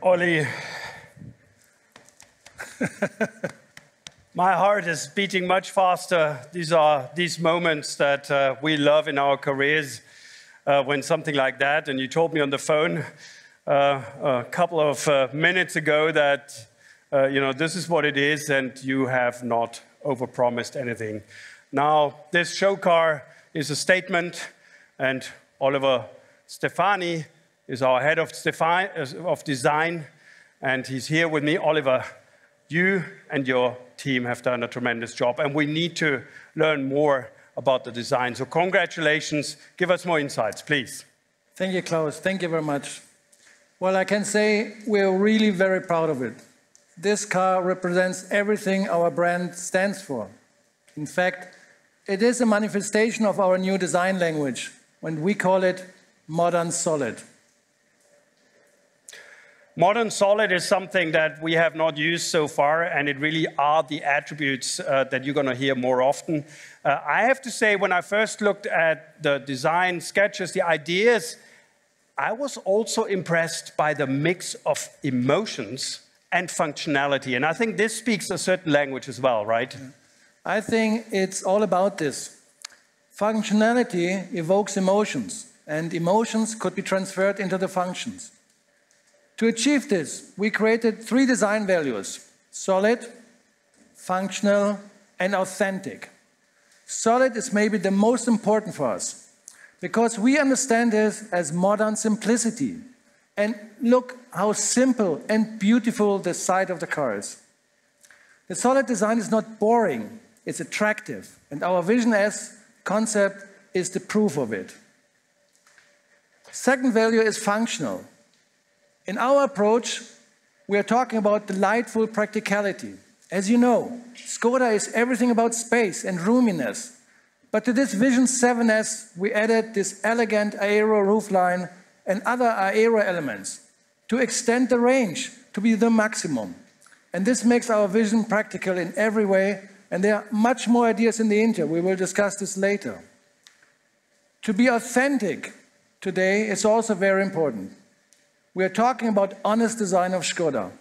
Olli, my heart is beating much faster. These are these moments that uh, we love in our careers uh, when something like that. And you told me on the phone uh, a couple of uh, minutes ago that uh, you know this is what it is, and you have not overpromised anything. Now, this show car is a statement, and Oliver Stefani is our head of, uh, of design, and he's here with me. Oliver, you and your team have done a tremendous job, and we need to learn more about the design. So, congratulations. Give us more insights, please. Thank you, Klaus. Thank you very much. Well, I can say we're really very proud of it. This car represents everything our brand stands for. In fact, it is a manifestation of our new design language, when we call it modern solid. Modern solid is something that we have not used so far, and it really are the attributes uh, that you're going to hear more often. Uh, I have to say, when I first looked at the design sketches, the ideas, I was also impressed by the mix of emotions and functionality. And I think this speaks a certain language as well, right? I think it's all about this. Functionality evokes emotions, and emotions could be transferred into the functions. To achieve this, we created three design values solid, functional, and authentic. Solid is maybe the most important for us because we understand this as modern simplicity. And look how simple and beautiful the side of the car is. The solid design is not boring, it's attractive. And our Vision S concept is the proof of it. Second value is functional. In our approach, we are talking about delightful practicality. As you know, Skoda is everything about space and roominess. But to this Vision 7S, we added this elegant aero roofline and other aero elements to extend the range to be the maximum. And this makes our vision practical in every way. And there are much more ideas in the interior. We will discuss this later. To be authentic today is also very important. We are talking about honest design of Skoda.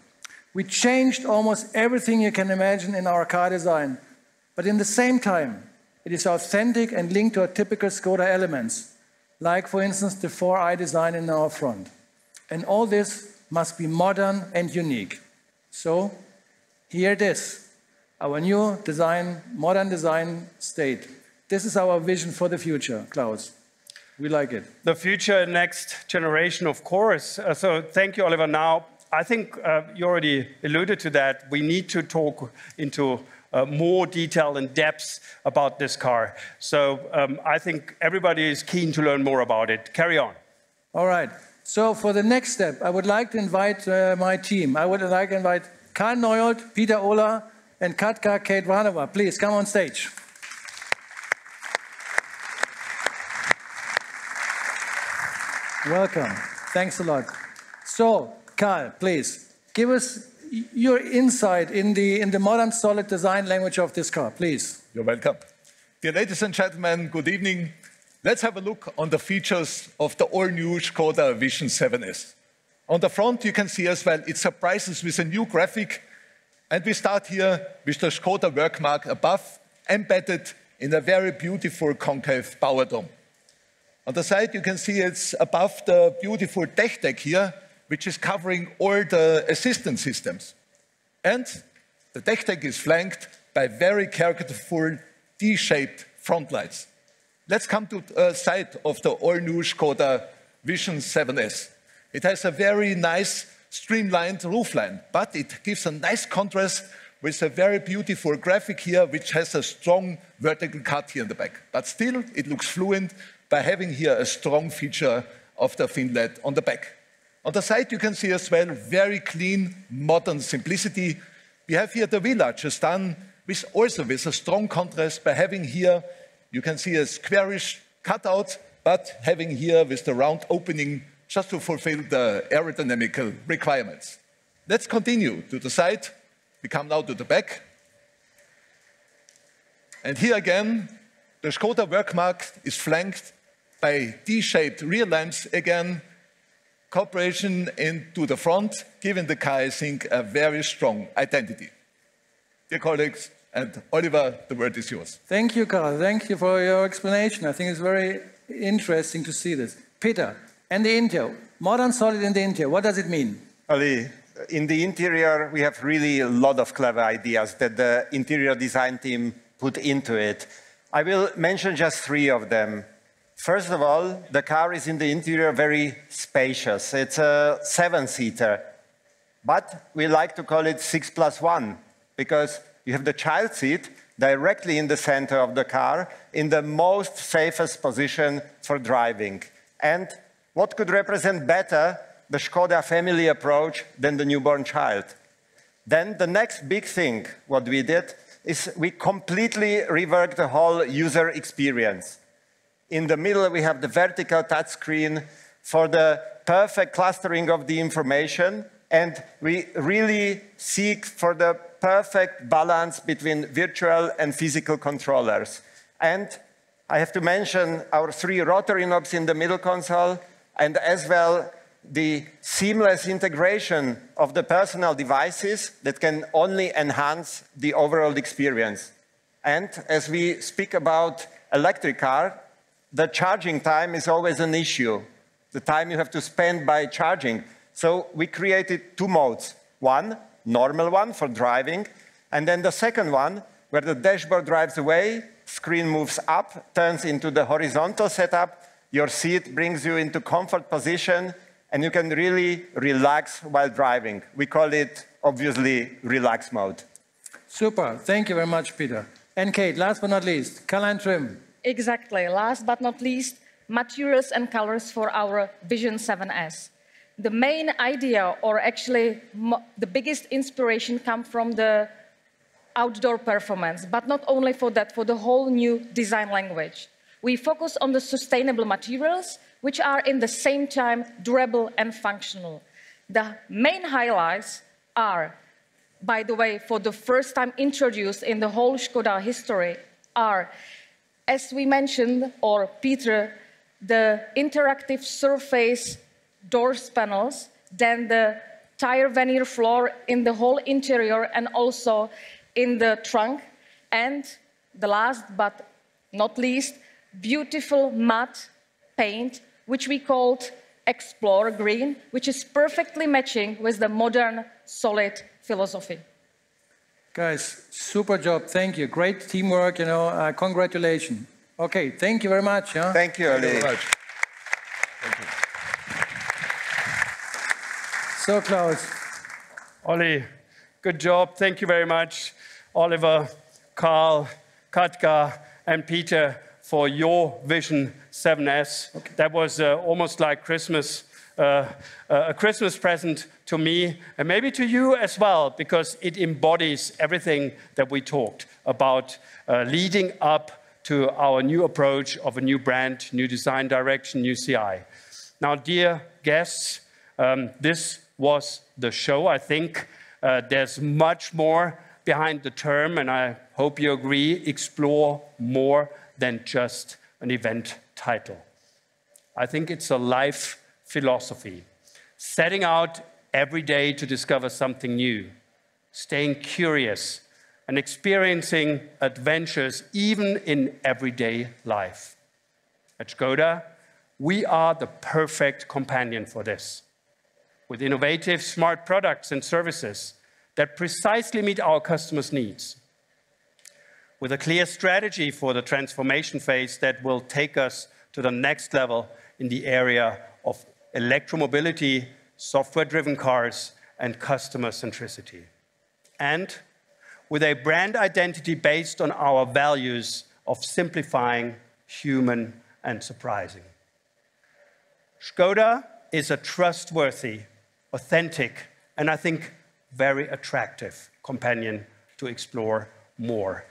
We changed almost everything you can imagine in our car design, but in the same time, it is authentic and linked to our typical Skoda elements, like, for instance, the 4i design in our front. And all this must be modern and unique. So, here it is, our new design, modern design state. This is our vision for the future, Klaus. We like it. The future, next generation, of course. Uh, so thank you, Oliver. Now, I think uh, you already alluded to that. We need to talk into uh, more detail and depth about this car. So um, I think everybody is keen to learn more about it. Carry on. All right. So for the next step, I would like to invite uh, my team. I would like to invite Karl Neuhold, Peter Oláh, and Katka Kate Vanova. Please come on stage. Welcome. Thanks a lot. So, Karl, please give us your insight in the, in the modern solid design language of this car, please. You're welcome. Dear ladies and gentlemen, good evening. Let's have a look on the features of the all-new Skoda Vision 7S. On the front, you can see as well, it surprises with a new graphic. And we start here with the Skoda wordmark above, embedded in a very beautiful concave power dome. On the side, you can see it's above the beautiful tech deck here, which is covering all the assistance systems. And the tech deck is flanked by very characterful D-shaped front lights. Let's come to the side of the all-new Skoda Vision 7S. It has a very nice streamlined roofline, but it gives a nice contrast with a very beautiful graphic here, which has a strong vertical cut here in the back. But still, it looks fluent by having here a strong feature of the Finled on the back. On the side, you can see as well very clean, modern simplicity. We have here the wheel arches done with also with a strong contrast by having here, you can see a squarish cutout, but having here with the round opening just to fulfill the aerodynamical requirements. Let's continue to the side. We come now to the back. And here again, the Skoda wordmark is flanked by D-shaped rear lamps again. cooperation into the front, giving the car, I think, a very strong identity. Dear colleagues, and Oliver, the word is yours. Thank you, Karl. Thank you for your explanation. I think it's very interesting to see this. Peter, and the interior, modern solid in the interior, what does it mean? Ali, in the interior, we have really a lot of clever ideas that the interior design team put into it. I will mention just three of them. First of all, the car is in the interior very spacious. It's a seven-seater, but we like to call it six plus one because you have the child seat directly in the center of the car in the most safest position for driving. And what could represent better the Skoda family approach than the newborn child? Then the next big thing, what we did, is we completely reworked the whole user experience. In the middle, we have the vertical touchscreen for the perfect clustering of the information, and we really seek for the perfect balance between virtual and physical controllers. And I have to mention our three rotary knobs in the middle console, and as well the seamless integration of the personal devices that can only enhance the overall experience. And as we speak about electric car, the charging time is always an issue, the time you have to spend by charging. So we created two modes. One, normal one for driving, and then the second one, where the dashboard drives away, screen moves up, turns into the horizontal setup, your seat brings you into comfort position, and you can really relax while driving. We call it, obviously, relax mode. Super. Thank you very much, Peter. And Kate, last but not least, and trim. Exactly. Last but not least, materials and colors for our Vision 7S. The main idea, or actually the biggest inspiration, come from the outdoor performance, but not only for that, for the whole new design language. We focus on the sustainable materials, which are in the same time durable and functional. The main highlights are, by the way, for the first time introduced in the whole Skoda history, are as we mentioned, or Peter, the interactive surface doors panels, then the tire veneer floor in the whole interior and also in the trunk, and the last but not least, beautiful matte paint, which we called Explore Green, which is perfectly matching with the modern solid philosophy. Guys, super job. Thank you. Great teamwork. You know, uh, congratulations. Okay, thank you very much. Huh? Thank you, Ali. Thank you. So, Klaus. Ollie, good job. Thank you very much. Oliver, Karl, Katka, and Peter for your Vision 7S. Okay. That was uh, almost like Christmas, uh, a Christmas present to me and maybe to you as well, because it embodies everything that we talked about uh, leading up to our new approach of a new brand, new design direction, new CI. Now, dear guests, um, this was the show. I think uh, there's much more behind the term, and I hope you agree, explore more than just an event title. I think it's a life philosophy, setting out every day to discover something new, staying curious, and experiencing adventures even in everyday life. At Skoda, we are the perfect companion for this. With innovative, smart products and services that precisely meet our customers' needs. With a clear strategy for the transformation phase that will take us to the next level in the area electromobility software-driven cars, and customer centricity. And with a brand identity based on our values of simplifying, human, and surprising. Skoda is a trustworthy, authentic, and I think very attractive companion to explore more.